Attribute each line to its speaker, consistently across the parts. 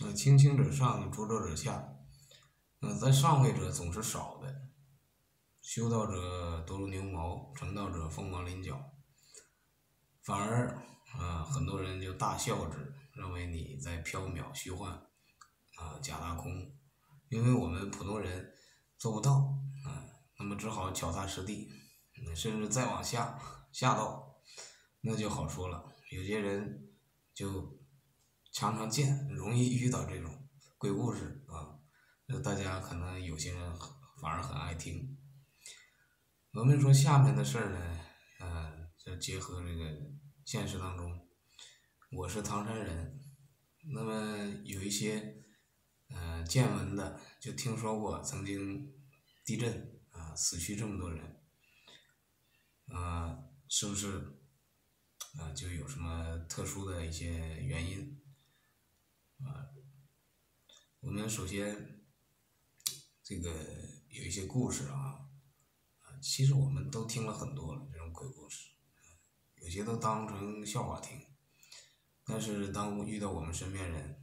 Speaker 1: 呃，轻轻者上，浊浊者下。呃，在上位者总是少的，修道者多如牛毛，成道者凤毛麟角。反而，啊，很多人就大笑之，认为你在缥缈虚幻，啊，假大空。因为我们普通人做不到，啊，那么只好脚踏实地，甚至再往下下道，那就好说了。有些人就。常常见，容易遇到这种鬼故事啊，那大家可能有些人反而很爱听。我们说下面的事儿呢，嗯，就结合这个现实当中，我是唐山人，那么有一些嗯见闻的，就听说过曾经地震啊，死去这么多人，啊，是不是啊就有什么特殊的一些原因？啊，我们首先，这个有一些故事啊，啊，其实我们都听了很多了这种鬼故事，有些都当成笑话听，但是当遇到我们身边人，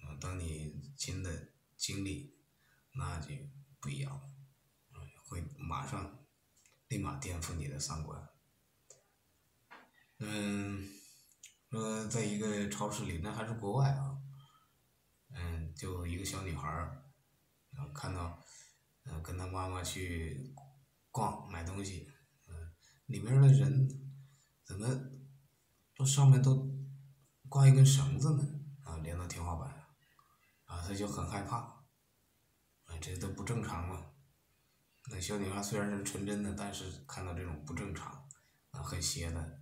Speaker 1: 啊，当你亲的经历，那就不一样了，啊，会马上立马颠覆你的三观。嗯，说在一个超市里，那还是国外啊。就一个小女孩儿，然后看到，呃，跟她妈妈去逛买东西，嗯，里面的人怎么都上面都挂一根绳子呢？啊，连到天花板，啊，她就很害怕，啊，这都不正常嘛。那小女孩虽然是纯真的，但是看到这种不正常，啊，很邪的，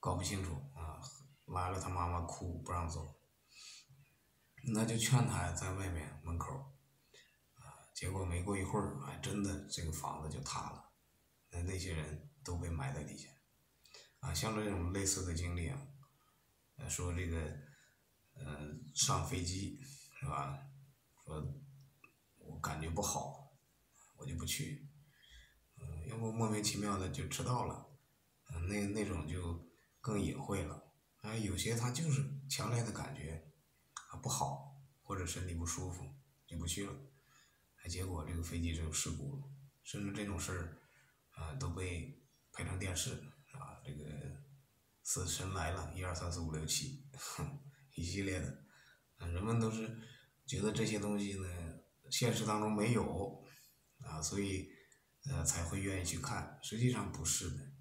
Speaker 1: 搞不清楚啊，拉着她妈妈哭不让走。那就劝他在外面门口啊，结果没过一会儿，还真的这个房子就塌了，那那些人都被埋在底下，啊，像这种类似的经历啊，说这个，呃，上飞机是吧？说，我感觉不好，我就不去，嗯，要不莫名其妙的就迟到了，嗯，那那种就更隐晦了，啊，有些他就是强烈的感觉。啊不好，或者身体不舒服就不去了，哎，结果这个飞机就事故了，甚至这种事儿啊都被拍成电视啊，这个死神来了，一二三四五六七，一系列的，人们都是觉得这些东西呢现实当中没有啊，所以呃才会愿意去看，实际上不是的，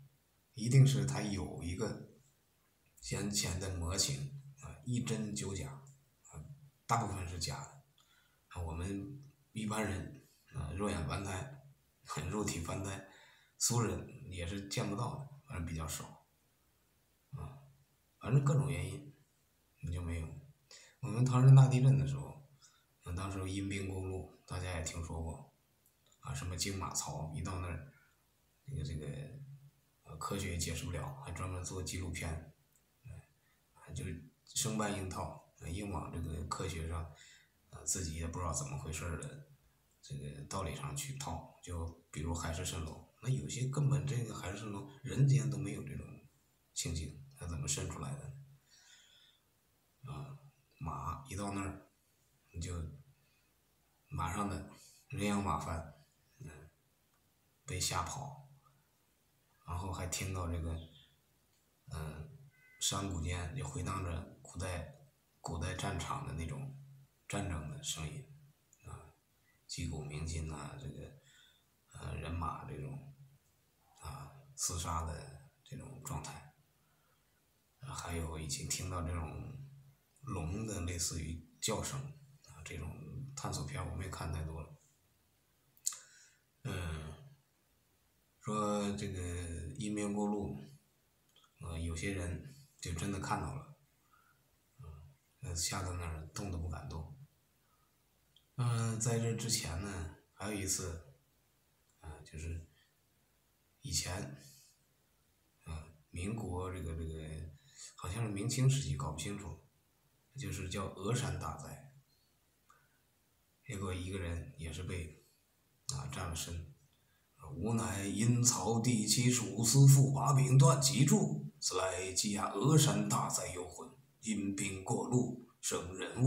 Speaker 1: 一定是他有一个先前的模型啊，一真九假。大部分是假的，啊，我们一般人啊，肉眼凡胎，肉体凡胎，俗人也是见不到的，反正比较少，啊，反正各种原因，你就没有。我们唐山大地震的时候，那当时阴兵过路，大家也听说过，啊，什么金马槽，一到那儿，这个这个，呃，科学也解释不了，还专门做纪录片，就生搬硬套。硬往这个科学上，呃，自己也不知道怎么回事的，这个道理上去套，就比如海市蜃楼，那有些根本这个海市蜃楼人间都没有这种情景，它怎么生出来的？啊，马一到那儿，你就马上的人仰马翻，嗯，被吓跑，然后还听到这个，嗯，山谷间也回荡着古代。古代战场的那种战争的声音，啊，击鼓鸣金呐，这个，呃，人马这种，啊，厮杀的这种状态，还有已经听到这种龙的类似于叫声，啊，这种探索片我没看太多了，嗯，说这个阴兵过路，呃，有些人就真的看到了。吓到那儿动都不敢动。嗯，在这之前呢，还有一次，啊，就是以前，啊，民国这个这个，好像是明清时期，搞不清楚，就是叫峨山大灾。结果一个人也是被啊占了身，吾乃阴曹地七蜀司父把柄断脊柱，此来羁押峨山大灾幽魂。阴兵过路，生人物。